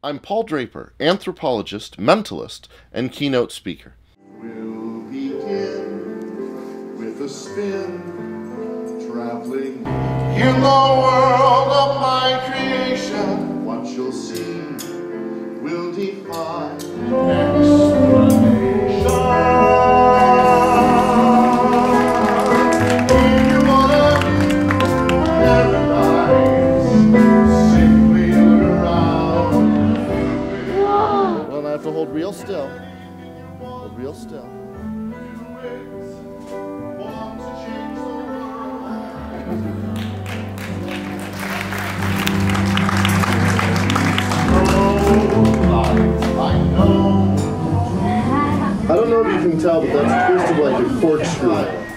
I'm Paul Draper, anthropologist, mentalist, and keynote speaker. We'll begin with a spin, traveling Hold real still. Want to change the world. I don't know if you can tell, but that's twisted like a corkscrew.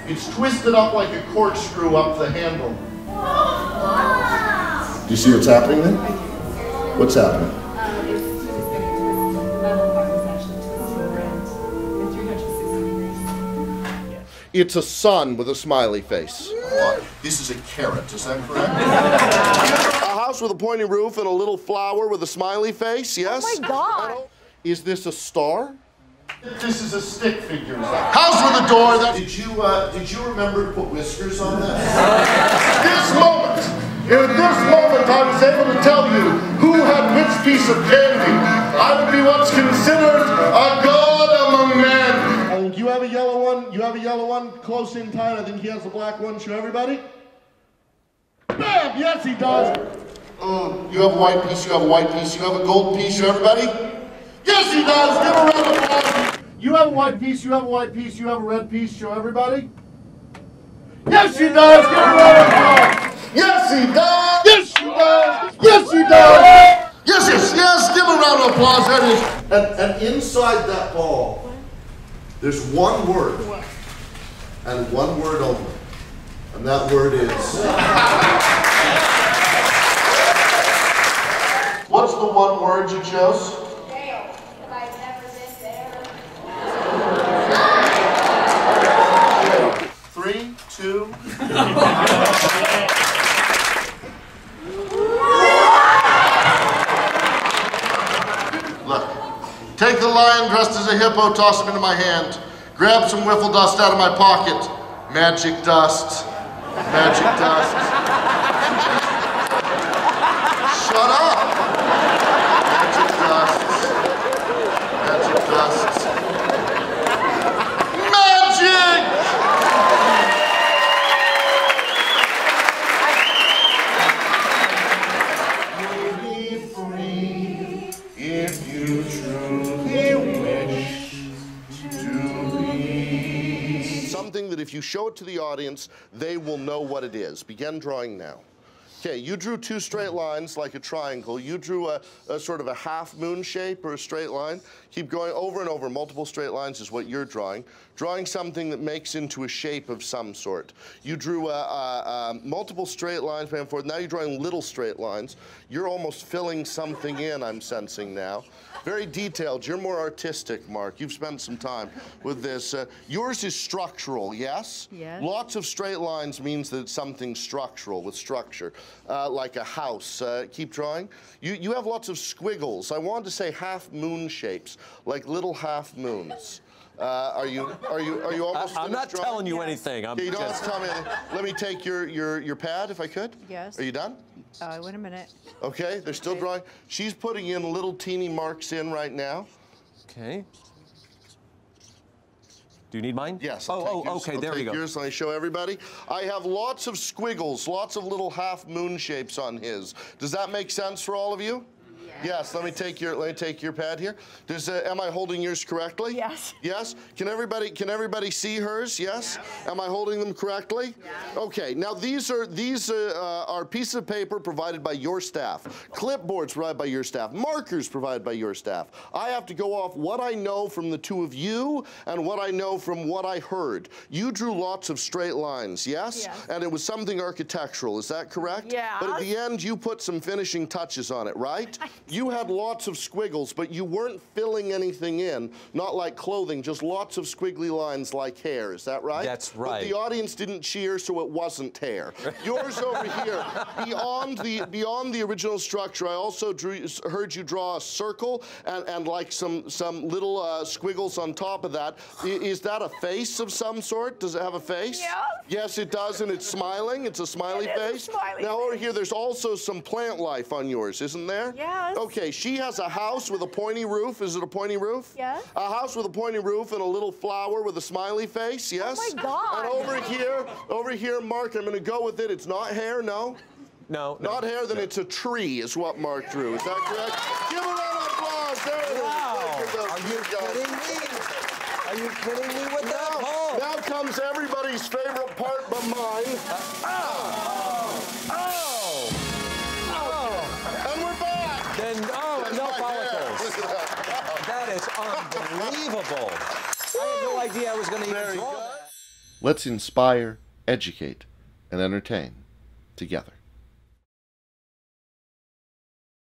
It's twisted up like a corkscrew up the handle. Do you see what's happening then? What's happening? It's a sun with a smiley face. This is a carrot, is that correct? A house with a pointy roof and a little flower with a smiley face, yes? Oh my God. Is this a star? This is a stick figure. House with a door. That did you uh, did you remember to put whiskers on that? this moment, in this moment, I was able to tell you who had which piece of candy. I would be what's considered a god have a yellow one. You have a yellow one close in tight. I think he has a black one. Show everybody. Bam! Yes, he does. Oh, you have a white piece. You have a white piece. You have a gold piece. Show everybody. Yes, he does. Give a round of applause. You have a white piece. You have a white piece. You have a red piece. Show everybody. Yes, he does. Give a round of applause. Yes, he does. Yes, he does. Yes, he does. Yes, yes, yes. Give a round of applause. There. And, and inside that ball, there's one word, and one word only, and that word is. What's the one word you chose? Jail, but I've never been there. Three, two. the lion dressed as a hippo, toss him into my hand. Grab some wiffle dust out of my pocket. Magic dust. Magic dust. Shut up. If you show it to the audience, they will know what it is. Begin drawing now. Okay, you drew two straight lines like a triangle. You drew a, a sort of a half moon shape or a straight line. Keep going over and over. Multiple straight lines is what you're drawing. Drawing something that makes into a shape of some sort. You drew a, a, a multiple straight lines back and forth. Now you're drawing little straight lines. You're almost filling something in, I'm sensing now. Very detailed. You're more artistic, Mark. You've spent some time with this. Uh, yours is structural, yes? Yes. Lots of straight lines means that it's something structural with structure, uh, like a house. Uh, keep drawing. You, you have lots of squiggles. I wanted to say half moon shapes, like little half moons. Uh, are you are you are you almost? I'm not drawing? telling you anything. I'm Okay, you don't have just, to tell me anything. Let me take your your your pad if I could. Yes. Are you done? Uh, wait a minute. Okay, they're still drawing. She's putting in little teeny marks in right now. okay. Do you need mine? Yes. I'll Oh, oh, okay. I'll there you go. Yours and I show everybody. I have lots of squiggles, lots of little half moon shapes on his. Does that make sense for all of you? Yes. Let me take your let me take your pad here. Does uh, am I holding yours correctly? Yes. Yes. Can everybody can everybody see hers? Yes. Am I holding them correctly? Okay. Now these are these uh, uh, are pieces of paper provided by your staff, clipboards provided by your staff, markers provided by your staff. I have to go off what I know from the two of you and what I know from what I heard. You drew lots of straight lines, yes? Yes. And it was something architectural. Is that correct? Yeah. But at the end, you put some finishing touches on it, right? You had lots of squiggles, but you weren't filling anything in, not like clothing, just lots of squiggly lines like hair. Is that right? That's But right. the audience didn't cheer, so it wasn't hair. Yours over here, beyond the beyond the original structure, I also drew, heard you draw a circle and, and like some some little uh, squiggles on top of that. I- Is that a face of some sort? Does it have a face? Yes. Yes, it does, and it's smiling. It's a smiley It is a face. smiley now over here, there's also some plant life on yours, isn't there? Yes. Okay, she has a house with a pointy roof. Is it a pointy roof? Yes. A house with a pointy roof and a little flower with a smiley face. Yes. Oh my God. And over here, over here, Mark, I'm going to go with it. It's not hair, no. No, no. Not hair, then it's a tree, is what Mark drew. Is that correct? Give a round of applause. There it is. Wow. Look Are you kidding me? Are you kidding me with that, Now, Paul? now comes everybody's favorite part but mine. Uh, oh! Unbelievable. I had no idea I was going to even Very draw good. that. Let's inspire, educate, and entertain together.